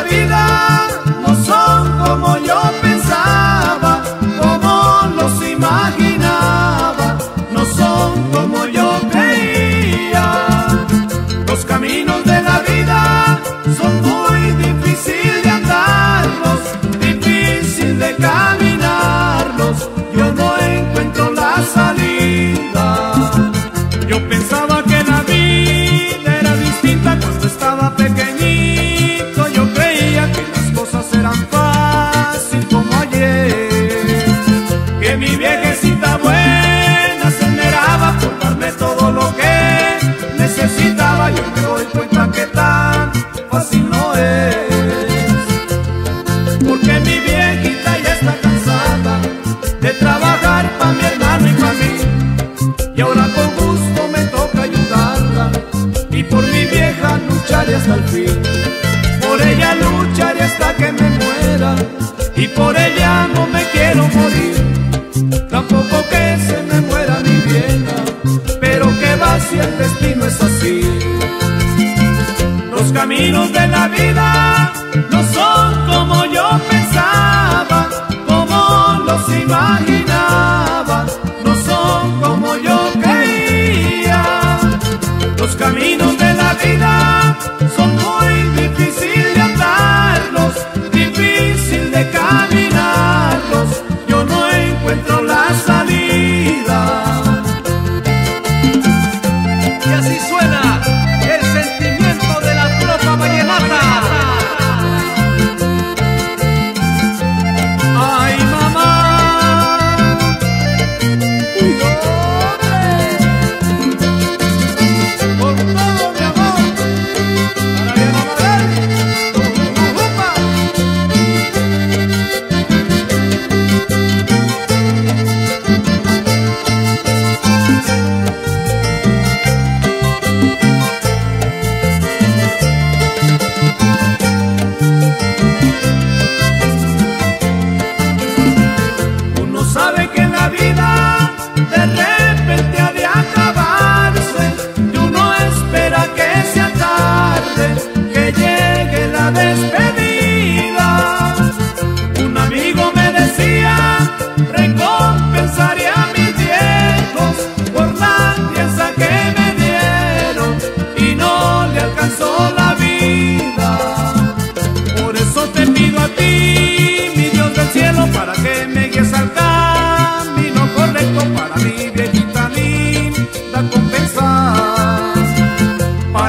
la vida. viejita ya está cansada de trabajar para mi hermano y para mí. Y ahora con gusto me toca ayudarla y por mi vieja lucharé hasta el fin. Por ella lucharé hasta que me muera y por ella no me quiero morir. Tampoco que se me muera mi vieja, pero que va si el destino es así. Los caminos de la vida.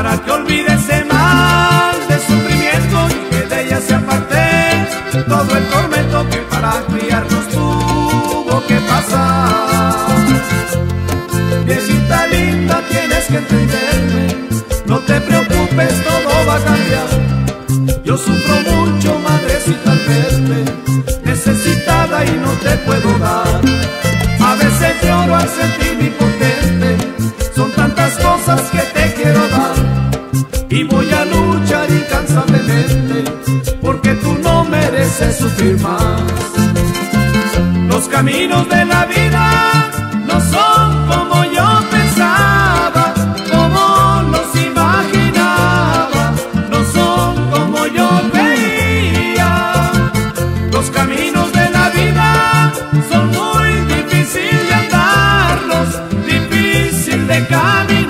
para que olvide ese mal de sufrimiento y que de ella se aparte todo el tormento que para criarnos tuvo que pasar. Viejita linda, tienes que entenderme, no te preocupes, todo va a cambiar. Yo sufro mucho Los caminos de la vida no son como yo pensaba, como los imaginaba, no son como yo veía. Los caminos de la vida son muy difíciles de andarlos, difícil de caminar.